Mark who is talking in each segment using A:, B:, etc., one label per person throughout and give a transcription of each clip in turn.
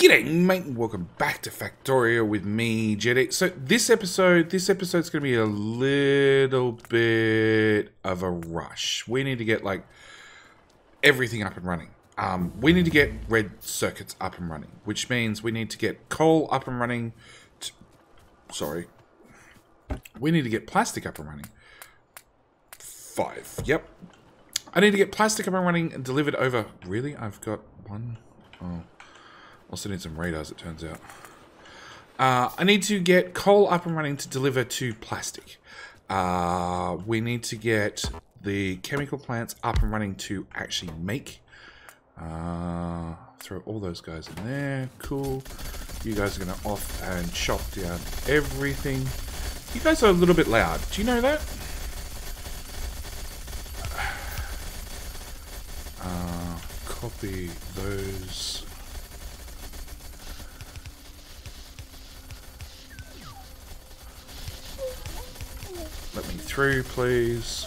A: G'day, mate, and welcome back to Factorio with me, Jedix. So this episode, this episode's going to be a little bit of a rush. We need to get like everything up and running. Um, we need to get red circuits up and running, which means we need to get coal up and running. sorry, we need to get plastic up and running. Five. Yep. I need to get plastic up and running and delivered over. Really? I've got one. Oh. Also need some radars, it turns out. Uh, I need to get coal up and running to deliver to plastic. Uh, we need to get the chemical plants up and running to actually make. Uh, throw all those guys in there. Cool. You guys are going to off and chop down everything. You guys are a little bit loud. Do you know that? Uh, copy those please.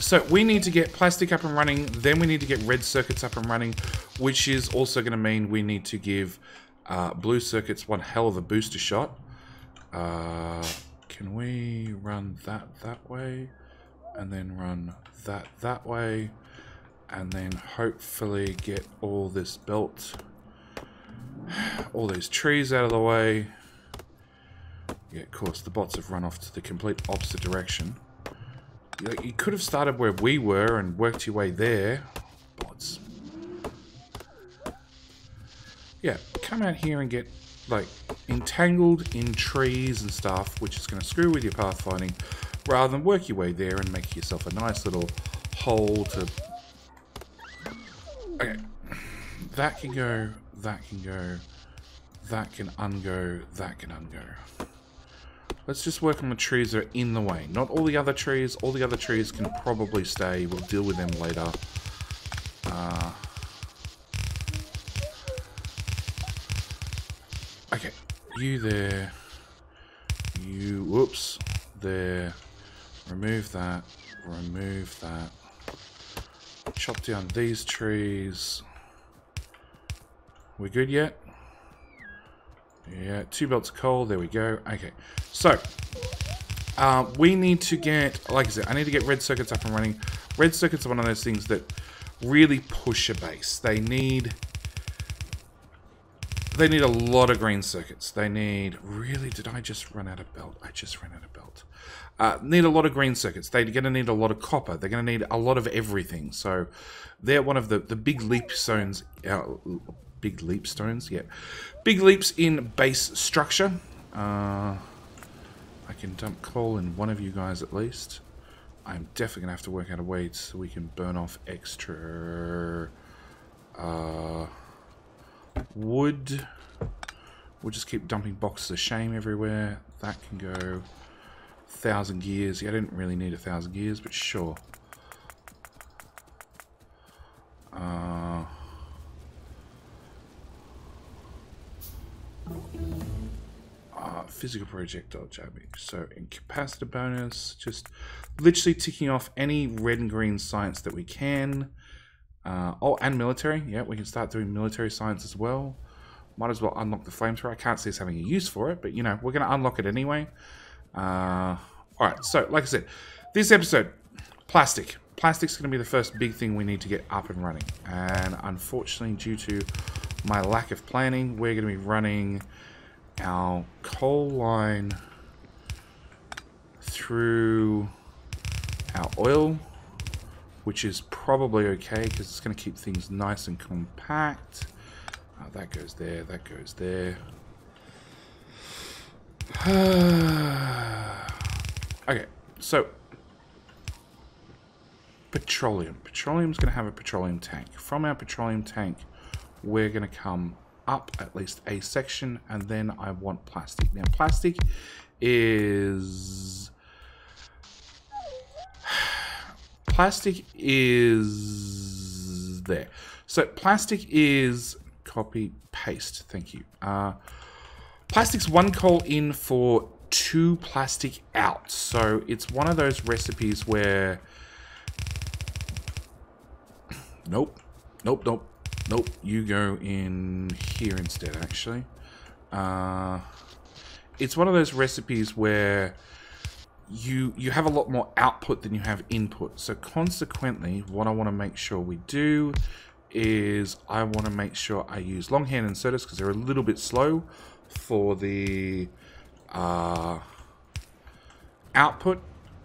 A: So we need to get plastic up and running, then we need to get red circuits up and running, which is also going to mean we need to give uh, blue circuits one hell of a booster shot. Uh, can we run that that way, and then run that that way, and then hopefully get all this belt, all these trees out of the way. Yeah, of course, the bots have run off to the complete opposite direction. You, you could have started where we were and worked your way there. Bots. Yeah, come out here and get, like, entangled in trees and stuff, which is going to screw with your pathfinding, rather than work your way there and make yourself a nice little hole to... Okay. That can go, that can go, that can ungo, that can ungo. Let's just work on the trees that are in the way. Not all the other trees. All the other trees can probably stay. We'll deal with them later. Uh, okay. You there. You... Whoops. There. Remove that. Remove that. Chop down these trees. We good yet? Yeah, two belts of coal. There we go. Okay. So, uh, we need to get, like I said, I need to get red circuits up and running. Red circuits are one of those things that really push a base. They need, they need a lot of green circuits. They need, really, did I just run out of belt? I just ran out of belt. Uh, need a lot of green circuits. They're going to need a lot of copper. They're going to need a lot of everything. So they're one of the, the big leap zones, uh, big leap stones, yeah. Big leaps in base structure. Uh, I can dump coal in one of you guys at least. I'm definitely to have to work out a way so we can burn off extra uh, wood. We'll just keep dumping boxes of shame everywhere. That can go thousand gears. Yeah, I didn't really need a thousand gears, but sure. Uh, uh, physical projectile damage. So incapacitor bonus, just literally ticking off any red and green science that we can. Uh, oh, and military. Yeah, we can start doing military science as well. Might as well unlock the flamethrower. I can't see us having a use for it, but you know, we're going to unlock it anyway. Uh, Alright, so like I said, this episode, plastic. Plastic's going to be the first big thing we need to get up and running. And unfortunately, due to my lack of planning, we're going to be running our coal line through our oil, which is probably okay because it's going to keep things nice and compact. Uh, that goes there, that goes there. okay, so petroleum. Petroleum's going to have a petroleum tank. From our petroleum tank, we're going to come up at least a section and then I want plastic. Now plastic is plastic is there. So plastic is copy paste. Thank you. Uh, plastic's one coal in for two plastic out. So it's one of those recipes where nope, nope, nope. Nope, you go in here instead, actually. Uh, it's one of those recipes where you you have a lot more output than you have input. So consequently, what I want to make sure we do is I want to make sure I use longhand inserters because they're a little bit slow for the uh, output.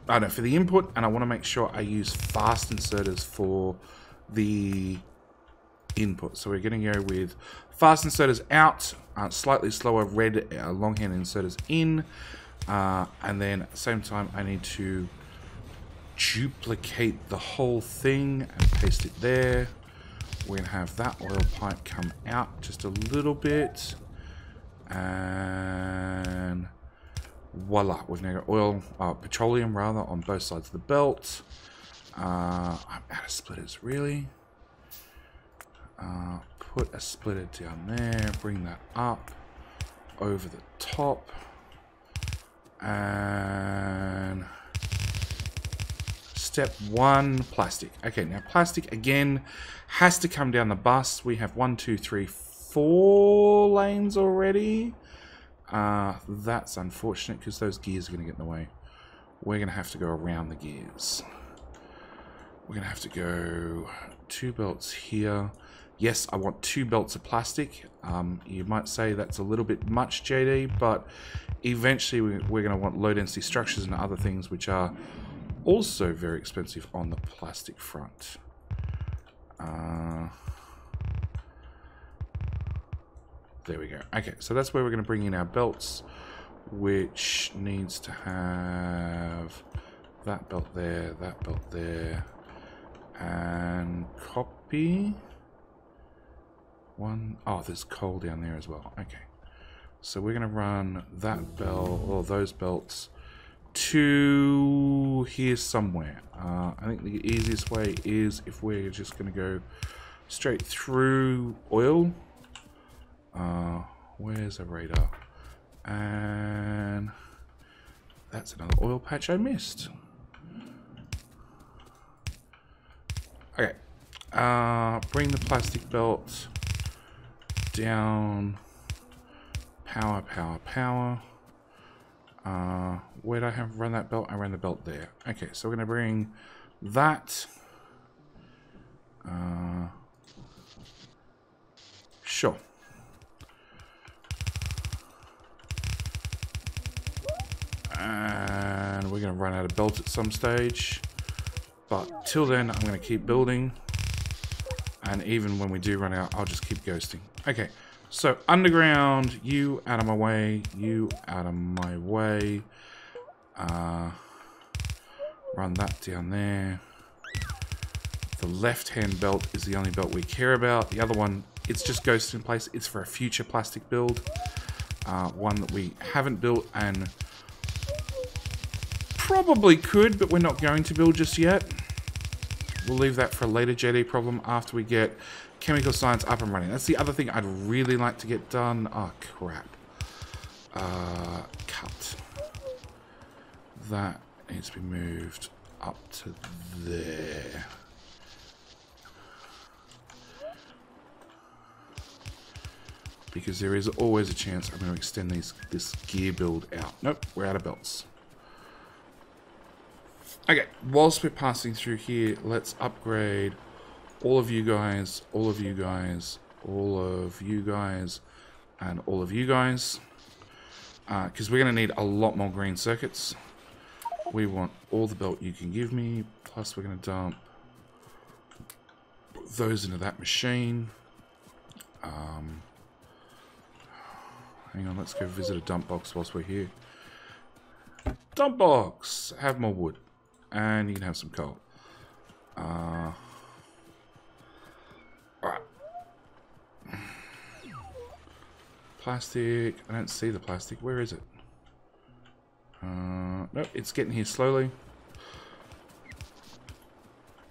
A: I know for the input, and I want to make sure I use fast inserters for the input. So we're going to go with fast inserters out, uh, slightly slower red uh, longhand inserters in, uh, and then same time I need to duplicate the whole thing and paste it there. We're going to have that oil pipe come out just a little bit. And voila, we've now got oil, uh, petroleum rather, on both sides of the belt. Uh, I'm out of splitters, really? Uh, put a splitter down there, bring that up over the top. And step one, plastic. Okay, now plastic again has to come down the bus. We have one, two, three, four lanes already. Uh, that's unfortunate because those gears are going to get in the way. We're going to have to go around the gears. We're going to have to go two belts here. Yes, I want two belts of plastic. Um, you might say that's a little bit much, JD, but eventually we're going to want low density structures and other things which are also very expensive on the plastic front. Uh, there we go. Okay, so that's where we're going to bring in our belts, which needs to have that belt there, that belt there, and copy. One, oh, there's coal down there as well. Okay. So we're going to run that belt, or those belts, to here somewhere. Uh, I think the easiest way is if we're just going to go straight through oil. Uh, where's a radar? And that's another oil patch I missed. Okay. Uh, bring the plastic belt down. Power, power, power. Uh, where did I have run that belt? I ran the belt there. Okay, so we're going to bring that. Uh, sure. And we're going to run out of belts at some stage. But till then, I'm going to keep building. And even when we do run out, I'll just keep ghosting. Okay, so underground, you out of my way, you out of my way. Uh, run that down there. The left-hand belt is the only belt we care about. The other one, it's just ghosted in place. It's for a future plastic build. Uh, one that we haven't built and probably could, but we're not going to build just yet. We'll leave that for a later JD problem after we get chemical science up and running. That's the other thing I'd really like to get done. Oh, crap. Uh, cut. That needs to be moved up to there. Because there is always a chance I'm going to extend these this gear build out. Nope, we're out of belts. Okay, whilst we're passing through here, let's upgrade all of you guys, all of you guys, all of you guys, and all of you guys. Because uh, we're going to need a lot more green circuits. We want all the belt you can give me, plus we're going to dump those into that machine. Um, hang on, let's go visit a dump box whilst we're here. Dump box! Have more wood. And you can have some coal. Uh, Alright. Plastic. I don't see the plastic. Where is it? Uh, nope, it's getting here slowly.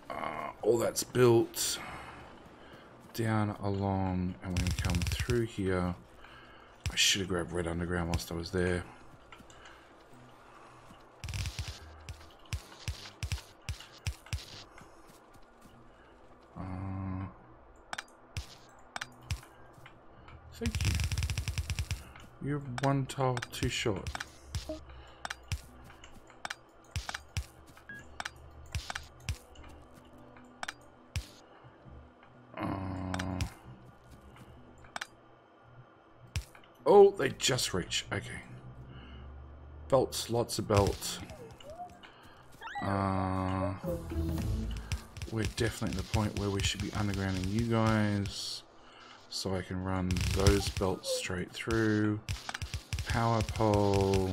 A: Uh, all that's built down along and we come through here. I should have grabbed red underground whilst I was there. You're one tile too short. Uh, oh, they just reach. Okay. Belts, lots of belts. Uh, we're definitely at the point where we should be undergrounding you guys. So I can run those belts straight through. Power pole.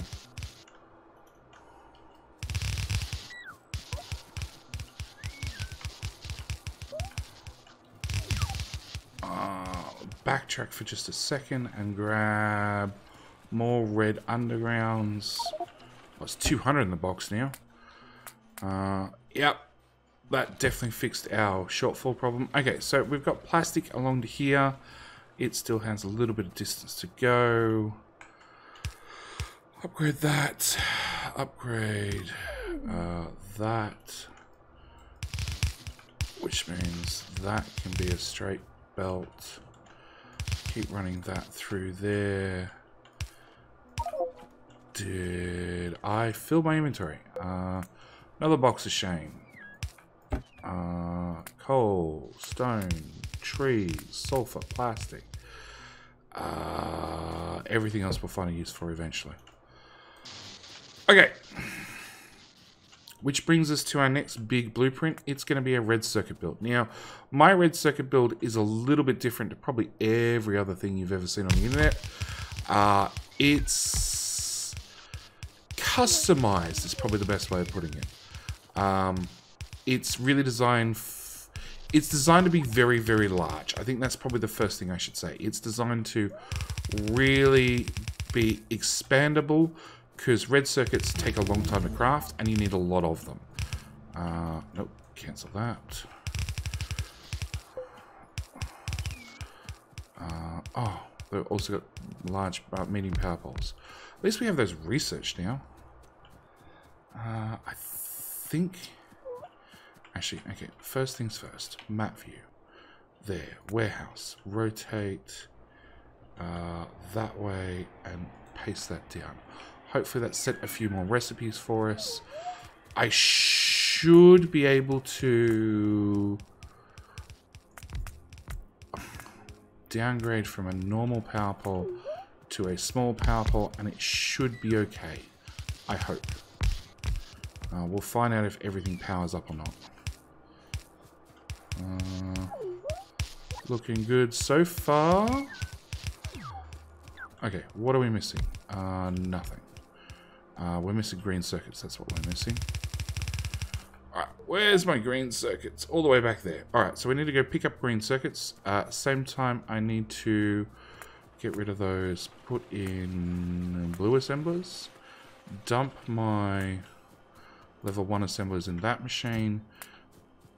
A: Uh, backtrack for just a second and grab more red undergrounds. Well, it's 200 in the box now. Uh, yep, that definitely fixed our shortfall problem. Okay, so we've got plastic along to here. It still has a little bit of distance to go. Upgrade that. Upgrade uh, that. Which means that can be a straight belt. Keep running that through there. Did I fill my inventory? Uh, another box of shame. Uh, coal, stone, trees, sulfur, plastic. Uh, everything else we'll find a use for eventually. Okay. Which brings us to our next big blueprint. It's going to be a red circuit build. Now, my red circuit build is a little bit different to probably every other thing you've ever seen on the internet. Uh, it's customized is probably the best way of putting it. Um, it's really designed it's designed to be very very large. I think that's probably the first thing i should say. It's designed to really be expandable because red circuits take a long time to craft and you need a lot of them. Uh, nope cancel that. Uh, oh they've also got large uh, medium power poles. At least we have those researched now. Uh, i think Actually, okay, first things first. Map view. There. Warehouse. Rotate uh, that way and paste that down. Hopefully that set a few more recipes for us. I should be able to downgrade from a normal power pole to a small power pole and it should be okay. I hope. Uh, we'll find out if everything powers up or not. Uh, looking good so far. Okay, what are we missing? Uh, nothing. Uh, we're missing green circuits, that's what we're missing. Alright, where's my green circuits? All the way back there. Alright, so we need to go pick up green circuits. Uh, same time, I need to get rid of those, put in blue assemblers, dump my level 1 assemblers in that machine,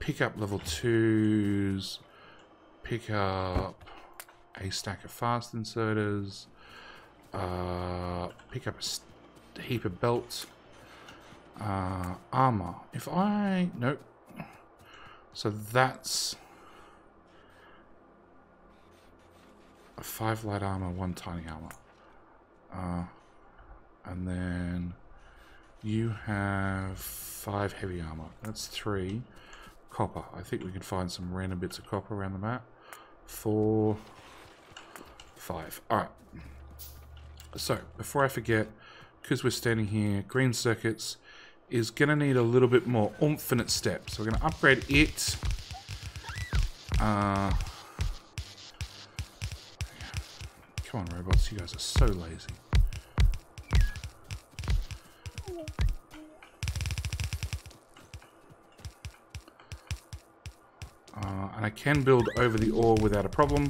A: pick up level 2s, pick up a stack of fast inserters, uh, pick up a heap of belts, uh, armor. If I, nope. So that's a five light armor, one tiny armor. Uh, and then you have five heavy armor. That's three copper. I think we can find some random bits of copper around the map. Four, five. Alright. So, before I forget, because we're standing here, green circuits is going to need a little bit more oomph in its step. So we're going to upgrade it. Uh, come on, robots. You guys are so lazy. And I can build over the ore without a problem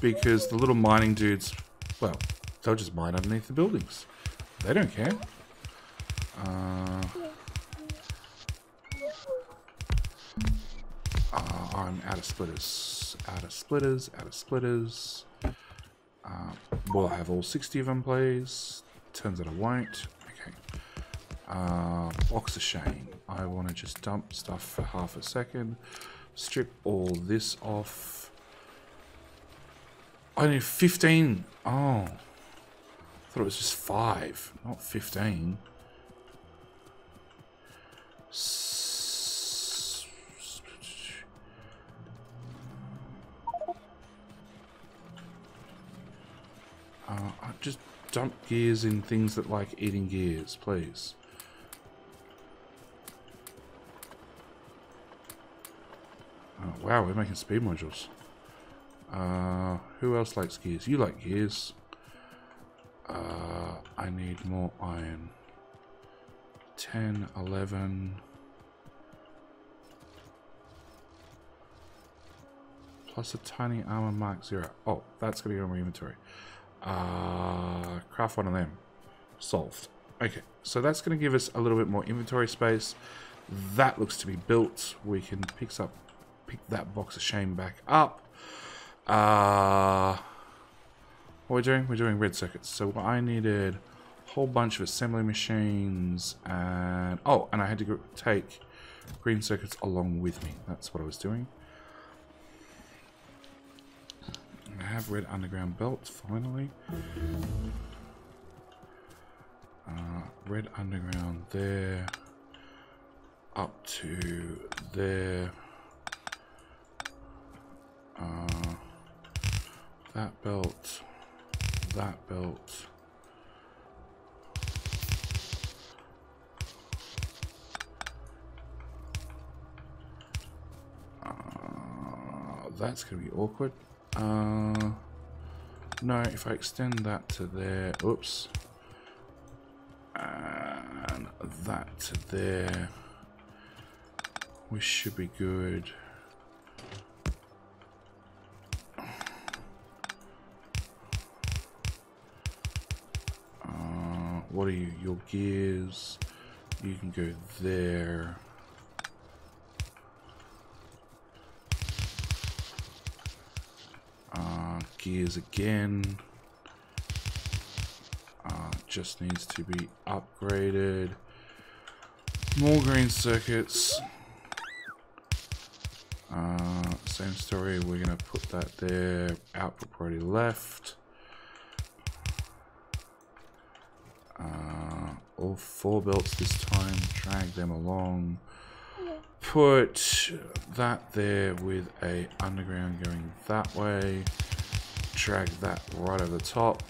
A: because the little mining dudes, well, they'll just mine underneath the buildings. They don't care. Uh, uh, I'm out of splitters. Out of splitters, out of splitters. Uh, will I have all 60 of them, please? Turns out I won't. Okay. Uh, box of shame. I want to just dump stuff for half a second strip all this off. I need 15. Oh. I thought it was just 5, not 15. Uh, just dump gears in things that like eating gears, please. Oh, wow, we're making speed modules. Uh, who else likes gears? You like gears. Uh, I need more iron. 10, 11... Plus a tiny armor mark 0. Oh, that's going to go in my inventory. Uh, craft one of them. Solved. Okay, so that's going to give us a little bit more inventory space. That looks to be built. We can pick up, pick that box of shame back up. Uh, what are we doing? We're doing red circuits. So I needed a whole bunch of assembly machines and... Oh, and I had to take green circuits along with me. That's what I was doing. I have red underground belts, finally. Uh, red underground there. Up to there. Uh, that belt. That belt. Uh, that's going to be awkward. Uh, no, if I extend that to there, oops, and that to there, we should be good. What are you? Your gears. You can go there. gears again. Uh, just needs to be upgraded. More green circuits. Uh, same story, we're going to put that there. Output priority left. All four belts this time. Drag them along. Put that there with a underground going that way drag that right over the top.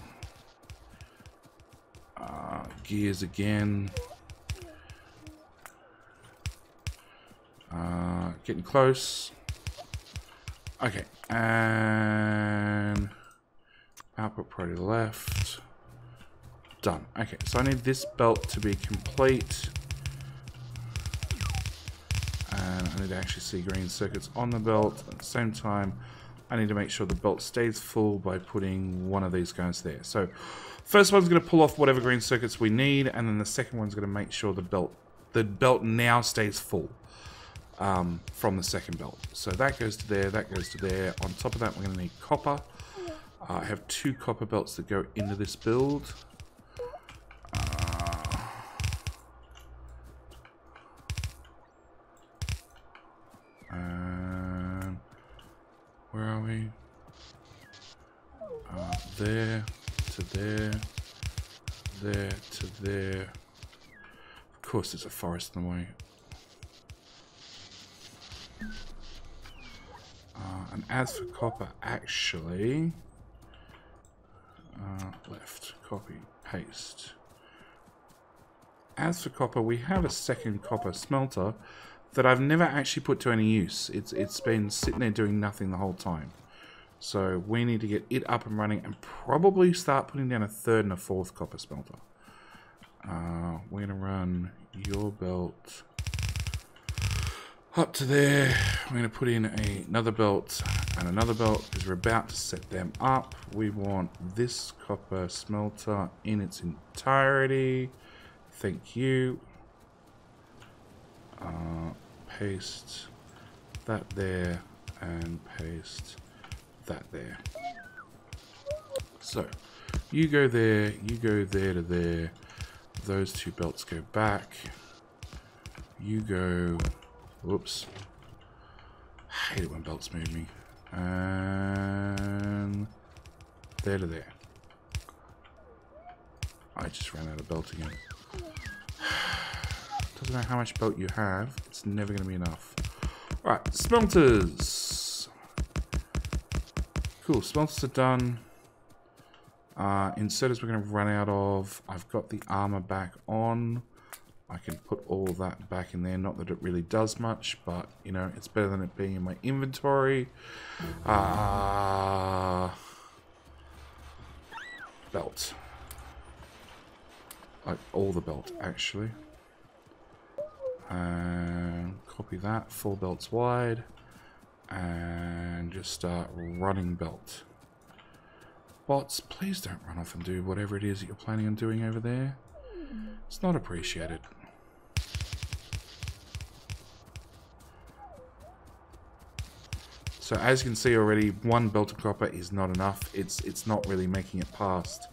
A: Uh, gears again. Uh, getting close. Okay, and output priority left. Done. Okay, so I need this belt to be complete. And I need to actually see green circuits on the belt at the same time. I need to make sure the belt stays full by putting one of these guys there. So first one's going to pull off whatever green circuits we need, and then the second one's going to make sure the belt the belt now stays full um, from the second belt. So that goes to there, that goes to there. On top of that, we're going to need copper. Uh, I have two copper belts that go into this build. Course, there's a forest in the way. Uh, and as for copper, actually, uh, left, copy, paste. As for copper, we have a second copper smelter that I've never actually put to any use. It's It's been sitting there doing nothing the whole time. So we need to get it up and running and probably start putting down a third and a fourth copper smelter. Uh, we're going to run your belt up to there. We're going to put in a, another belt and another belt because we're about to set them up. We want this copper smelter in its entirety. Thank you. Uh, paste that there and paste that there. So you go there, you go there to there. Those two belts go back. You go, whoops. I hate it when belts move me. And there to there. I just ran out of belt again. Doesn't matter how much belt you have, it's never going to be enough. Alright, smelters. Cool, smelters are done. Uh, inserters we're going to run out of. I've got the armor back on. I can put all that back in there. Not that it really does much, but, you know, it's better than it being in my inventory. Uh, belt. Like, all the belt, actually. And copy that, four belts wide. And just start running belt. Bots, please don't run off and do whatever it is that you're planning on doing over there. It's not appreciated. So as you can see already, one belted copper is not enough. It's it's not really making it past,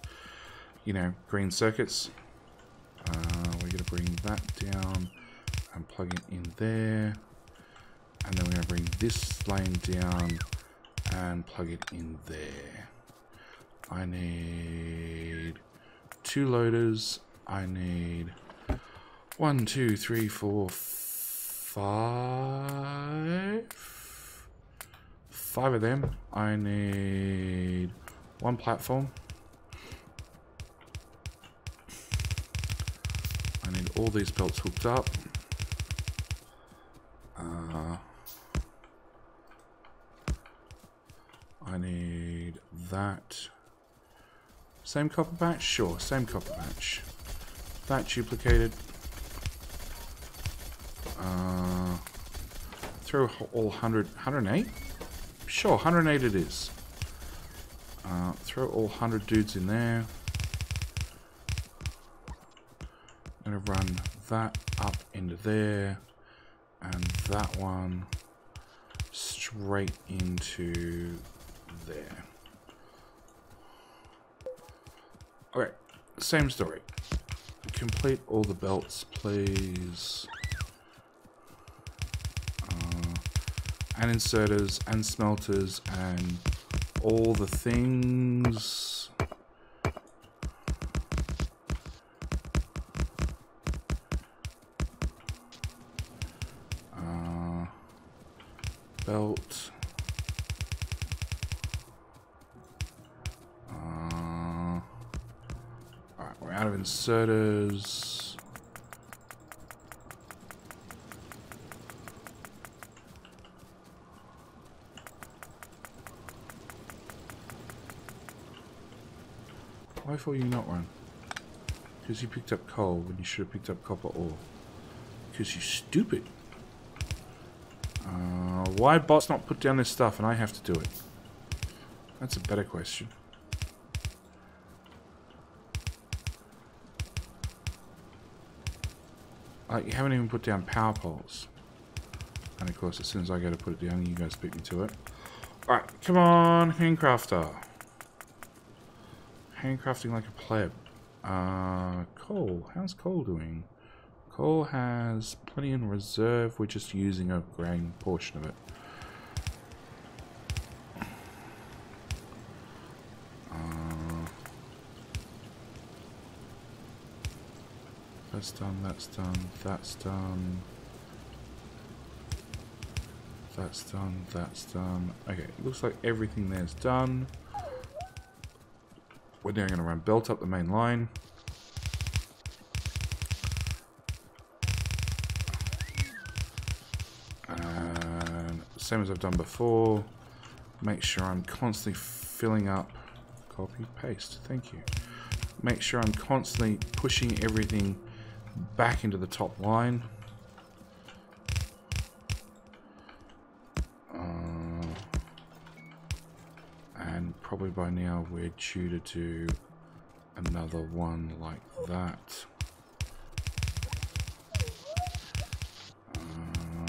A: you know, green circuits. Uh, we're going to bring that down and plug it in there. And then we're going to bring this lane down and plug it in there. I need two loaders. I need one, two, three, four, five. Five of them. I need one platform. I need all these belts hooked up. Uh, I need that. Same copper batch? Sure, same copper batch. That duplicated. Uh, throw all 100, 108? Sure, 108 it is. Uh, throw all 100 dudes in there. I'm going to run that up into there. And that one straight into there. Okay, same story. Complete all the belts, please. Uh, and inserters, and smelters, and all the things. Why will you not run? Because you picked up coal when you should have picked up copper ore. Because you're stupid. Uh, why bots not put down this stuff and I have to do it? That's a better question. Like, you haven't even put down power poles. And of course, as soon as I go to put it down, you guys beat me to it. Alright, come on, handcrafter. Handcrafting like a pleb. Uh, coal. How's coal doing? Coal has plenty in reserve. We're just using a grain portion of it. That's done, that's done, that's done. That's done, that's done. Okay, looks like everything there's done. We're now going to run belt up the main line. And same as I've done before, make sure I'm constantly filling up. Copy, paste, thank you. Make sure I'm constantly pushing everything back into the top line. Uh, and probably by now we're due to do another one like that.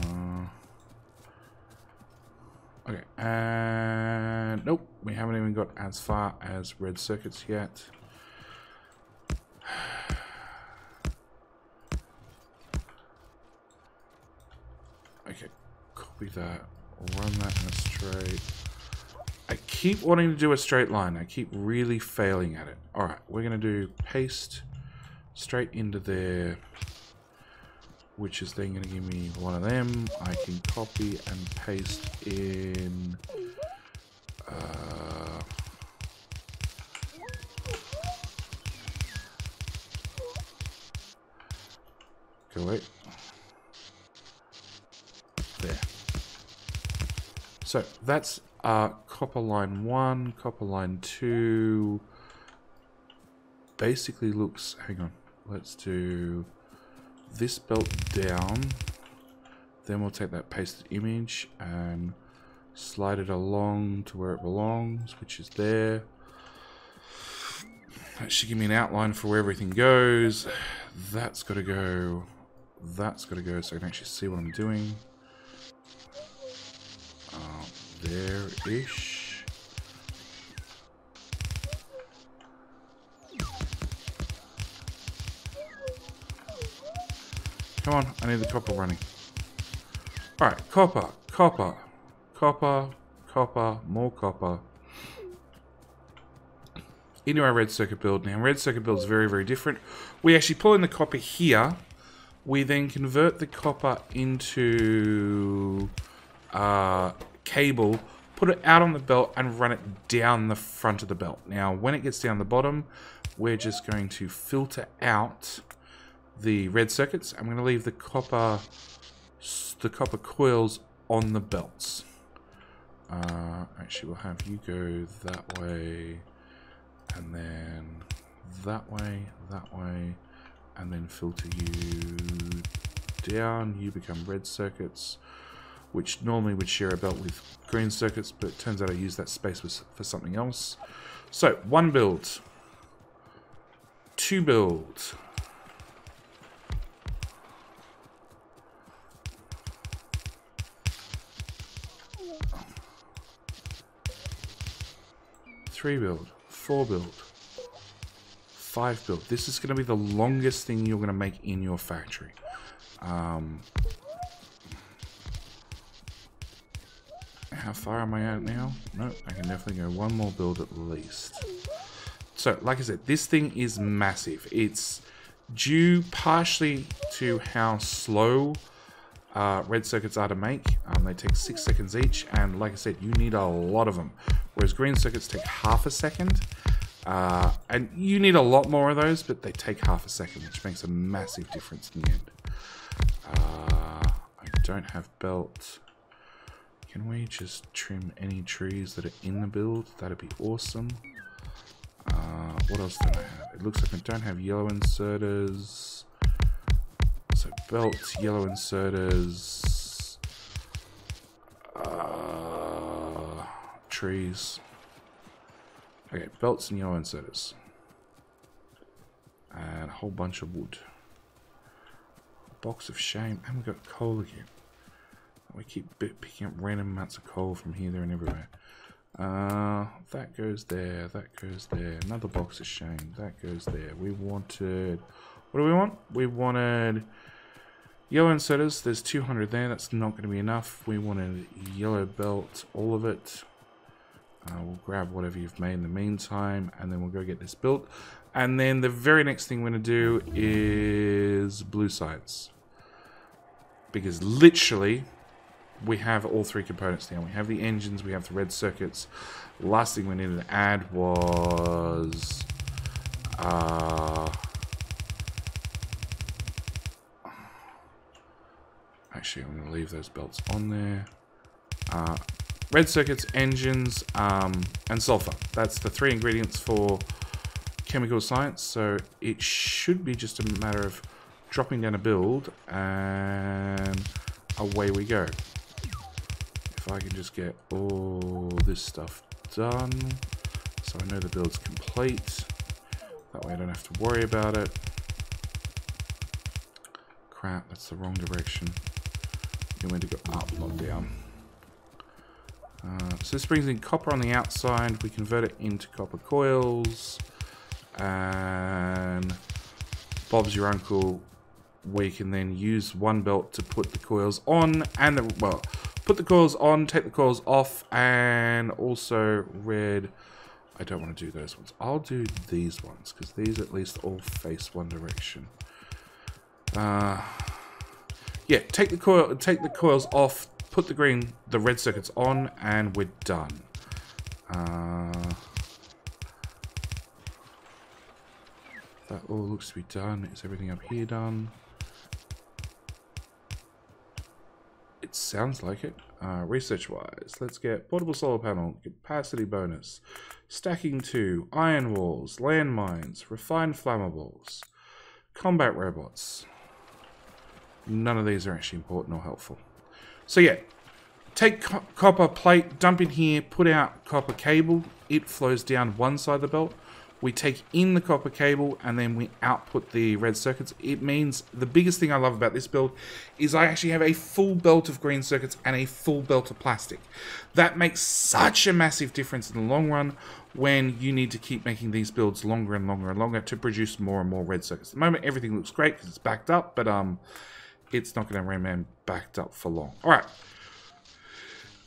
A: Uh, okay, and nope, we haven't even got as far as red circuits yet. That, run that in a straight. I keep wanting to do a straight line. I keep really failing at it. All right, we're going to do paste straight into there, which is then going to give me one of them. I can copy and paste in... Uh, So that's uh, copper line 1, copper line 2. Basically looks... Hang on. Let's do this belt down. Then we'll take that pasted image and slide it along to where it belongs, which is there. That should give me an outline for where everything goes. That's got to go. That's got to go so I can actually see what I'm doing. There-ish. Come on, I need the copper running. Alright, copper, copper, copper, copper, more copper. Into our red circuit build. Now, red circuit build is very, very different. We actually pull in the copper here. We then convert the copper into uh, cable, put it out on the belt, and run it down the front of the belt. Now, when it gets down the bottom, we're just going to filter out the red circuits. I'm going to leave the copper, the copper coils on the belts. Uh, actually, we'll have you go that way, and then that way, that way, and then filter you down. You become red circuits which normally would share a belt with green circuits, but it turns out I use that space for something else. So, one build. Two build. Three build. Four build. Five build. This is going to be the longest thing you're going to make in your factory. Um, How far am I out now? No, I can definitely go one more build at least. So, like I said, this thing is massive. It's due partially to how slow uh, red circuits are to make. Um, they take six seconds each, and like I said, you need a lot of them. Whereas green circuits take half a second. Uh, and you need a lot more of those, but they take half a second, which makes a massive difference in the end. Uh, I don't have belt. Can we just trim any trees that are in the build? That'd be awesome. Uh, what else do I have? It looks like I don't have yellow inserters. So belts, yellow inserters. Uh, trees. Okay, belts and yellow inserters. And a whole bunch of wood. Box of shame. And we got coal again. We keep picking up random amounts of coal from here, there, and everywhere. Uh, that goes there. That goes there. Another box of shame. That goes there. We wanted... What do we want? We wanted yellow inserters. There's 200 there. That's not going to be enough. We wanted yellow belt, all of it. Uh, we'll grab whatever you've made in the meantime, and then we'll go get this built. And then the very next thing we're going to do is blue science. Because literally, we have all three components now. We have the engines, we have the red circuits. last thing we needed to add was... Uh, actually, I'm going to leave those belts on there. Uh, red circuits, engines, um, and sulfur. That's the three ingredients for chemical science. So it should be just a matter of dropping down a build and away we go. If I can just get all this stuff done, so I know the build's complete. That way I don't have to worry about it. Crap, that's the wrong direction. You're meant to go up, not down. Uh, so this brings in copper on the outside. We convert it into copper coils. And Bob's your uncle. We can then use one belt to put the coils on and the, well, Put the coils on, take the coils off, and also red. I don't want to do those ones. I'll do these ones, because these at least all face one direction. Uh, yeah, take the coil, take the coils off, put the green, the red circuits on, and we're done. Uh, that all looks to be done. Is everything up here done? Sounds like it. Uh, Research-wise, let's get portable solar panel, capacity bonus, stacking 2, iron walls, landmines, refined flammables, combat robots. None of these are actually important or helpful. So yeah, take co copper plate, dump in here, put out copper cable. It flows down one side of the belt. We take in the copper cable and then we output the red circuits. It means the biggest thing I love about this build is I actually have a full belt of green circuits and a full belt of plastic. That makes such a massive difference in the long run when you need to keep making these builds longer and longer and longer to produce more and more red circuits. At the moment, everything looks great because it's backed up, but um, it's not going to remain backed up for long. All right.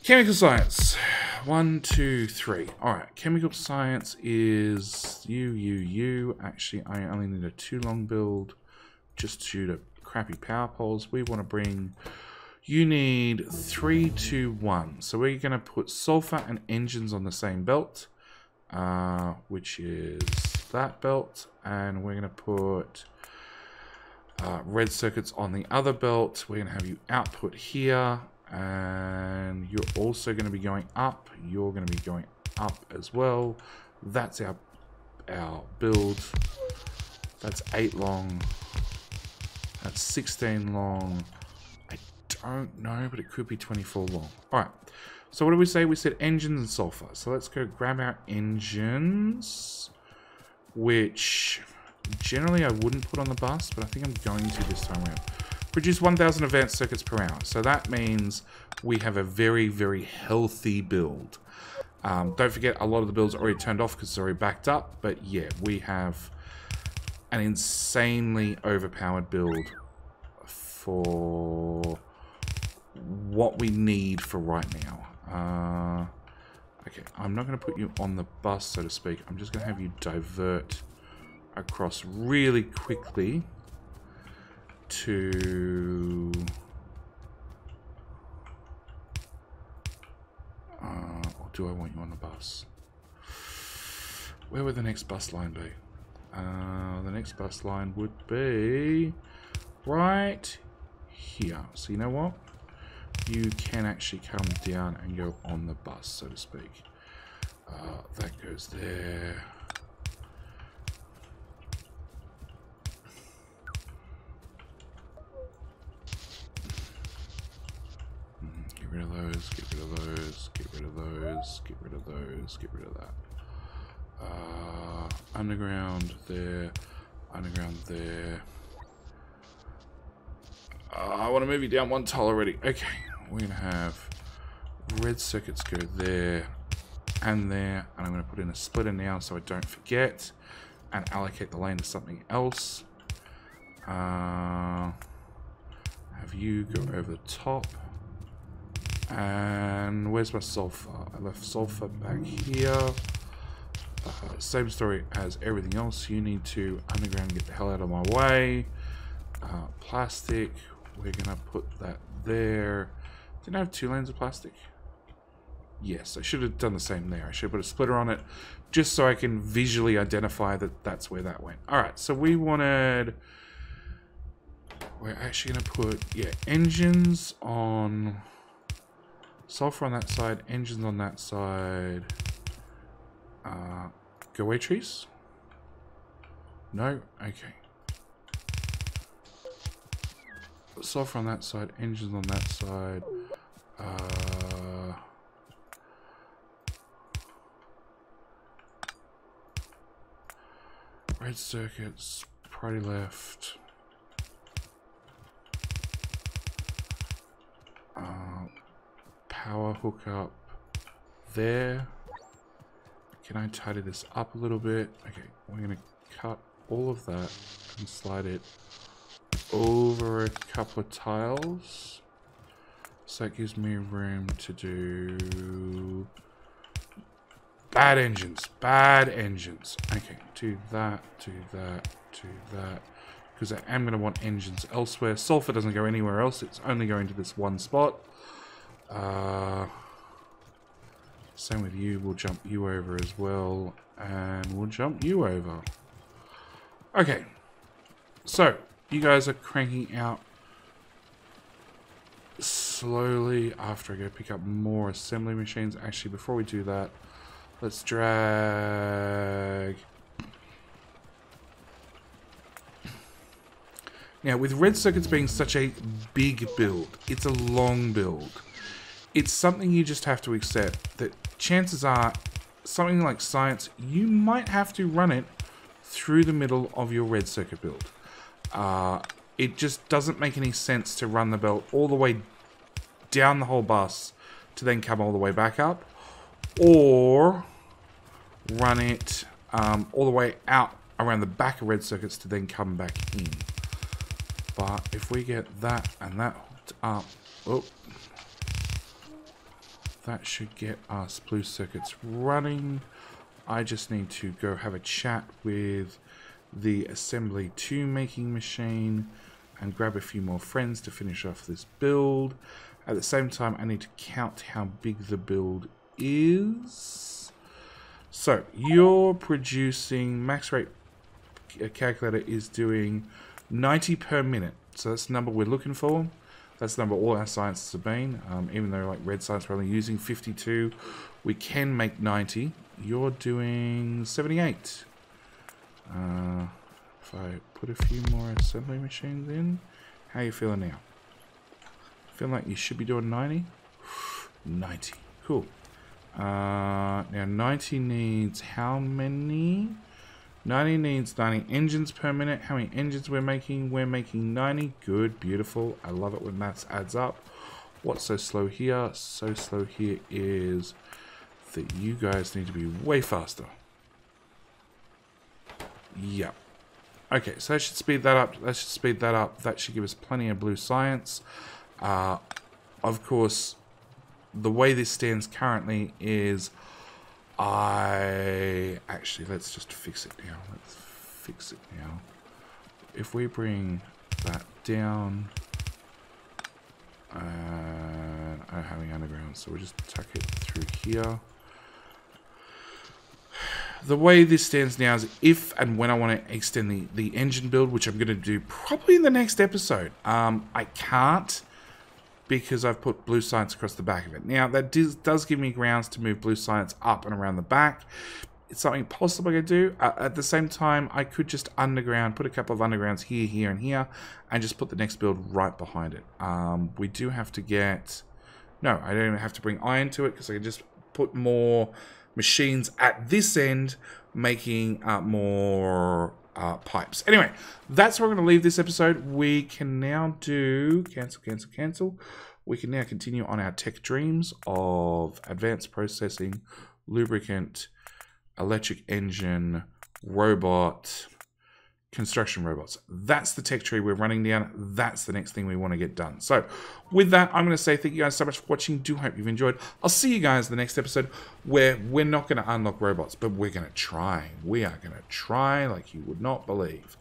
A: Chemical science. One, two, three. All right. Chemical science is you, you, you. Actually, I only need a too long build just to crappy power poles. We want to bring... You need three, two, one. So we're going to put sulfur and engines on the same belt, uh, which is that belt. And we're going to put uh, red circuits on the other belt. We're going to have you output here and you're also going to be going up. You're going to be going up as well. That's our our build. That's 8 long. That's 16 long. I don't know but it could be 24 long. Alright so what did we say? We said engines and sulfur. So let's go grab our engines which generally I wouldn't put on the bus but I think I'm going to this time around produce 1,000 advanced circuits per hour. So that means we have a very, very healthy build. Um, don't forget, a lot of the builds already turned off because it's already backed up. But yeah, we have an insanely overpowered build for what we need for right now. Uh, okay, I'm not going to put you on the bus, so to speak. I'm just going to have you divert across really quickly to... Uh, or do I want you on the bus? Where would the next bus line be? Uh, the next bus line would be right here. So you know what? You can actually come down and go on the bus, so to speak. Uh, that goes there. Rid of those, get rid of those, get rid of those, get rid of those, get rid of that. Uh, underground there, underground there. Uh, I want to move you down one tile already. Okay, we're going to have red circuits go there and there. And I'm going to put in a splitter now so I don't forget. And allocate the lane to something else. Uh, have you go over the top. And where's my sulfur? I left sulfur back here. Uh, same story as everything else. You need to underground get the hell out of my way. Uh, plastic. We're going to put that there. Didn't I have two lanes of plastic? Yes, I should have done the same there. I should have put a splitter on it just so I can visually identify that that's where that went. All right, so we wanted... We're actually going to put, yeah, engines on... Sulfur on that side, engines on that side. Uh, go away trees? No? Okay. Sulfur on that side, engines on that side. Uh, red circuits, priority left. Uh, power hookup there. Can I tidy this up a little bit? Okay, we're going to cut all of that and slide it over a couple of tiles. So that gives me room to do bad engines, bad engines. Okay, do that, do that, do that. Because I am going to want engines elsewhere. Sulfur doesn't go anywhere else. It's only going to this one spot. Uh, same with you. We'll jump you over as well. And we'll jump you over. Okay. So, you guys are cranking out slowly after I go pick up more assembly machines. Actually, before we do that, let's drag... Now, with red circuits being such a big build, it's a long build. It's something you just have to accept that chances are, something like science, you might have to run it through the middle of your red circuit build. Uh, it just doesn't make any sense to run the belt all the way down the whole bus to then come all the way back up or run it um, all the way out around the back of red circuits to then come back in. But if we get that and that hooked up, oh, that should get us blue circuits running. I just need to go have a chat with the assembly 2 making machine and grab a few more friends to finish off this build. At the same time, I need to count how big the build is. So, you're producing, max rate calculator is doing 90 per minute. So that's the number we're looking for. That's the number all our sciences have been. Um, even though like red science we're only using 52, we can make 90. You're doing 78. Uh, if I put a few more assembly machines in, how you feeling now? Feeling like you should be doing 90? 90. Cool. Uh, now 90 needs how many? 90 needs 90 engines per minute. How many engines we're making? We're making 90. Good, beautiful. I love it when maths adds up. What's so slow here? So slow here is that you guys need to be way faster. Yep. Okay, so that should speed that up. That should speed that up. That should give us plenty of blue science. Uh, of course, the way this stands currently is I... Actually, let's just fix it now. Let's fix it now. If we bring that down... And I don't have any underground, so we'll just tuck it through here the way this stands now is if and when I want to extend the, the engine build, which I'm going to do probably in the next episode, um, I can't because I've put blue science across the back of it. Now, that does, give me grounds to move blue science up and around the back. It's something possible I could do. Uh, at the same time, I could just underground, put a couple of undergrounds here, here, and here, and just put the next build right behind it. Um, we do have to get... No, I don't even have to bring iron to it because I can just put more machines at this end making uh, more uh, pipes. Anyway, that's where we're going to leave this episode. We can now do cancel, cancel, cancel. We can now continue on our tech dreams of advanced processing, lubricant, electric engine, robot, construction robots. That's the tech tree we're running down. That's the next thing we want to get done. So with that, I'm going to say thank you guys so much for watching. Do hope you've enjoyed. I'll see you guys the next episode where we're not going to unlock robots, but we're going to try. We are going to try like you would not believe.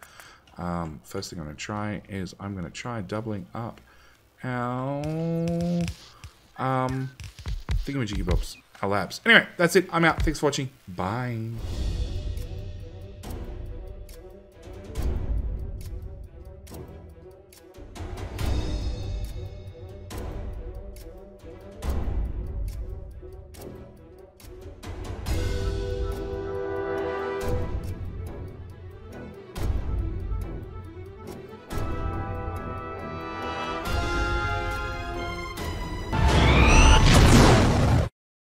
A: Um, first thing I'm going to try is I'm going to try doubling up our um, thingamajiggy bobs, our labs. Anyway, that's it. I'm out. Thanks for watching. Bye.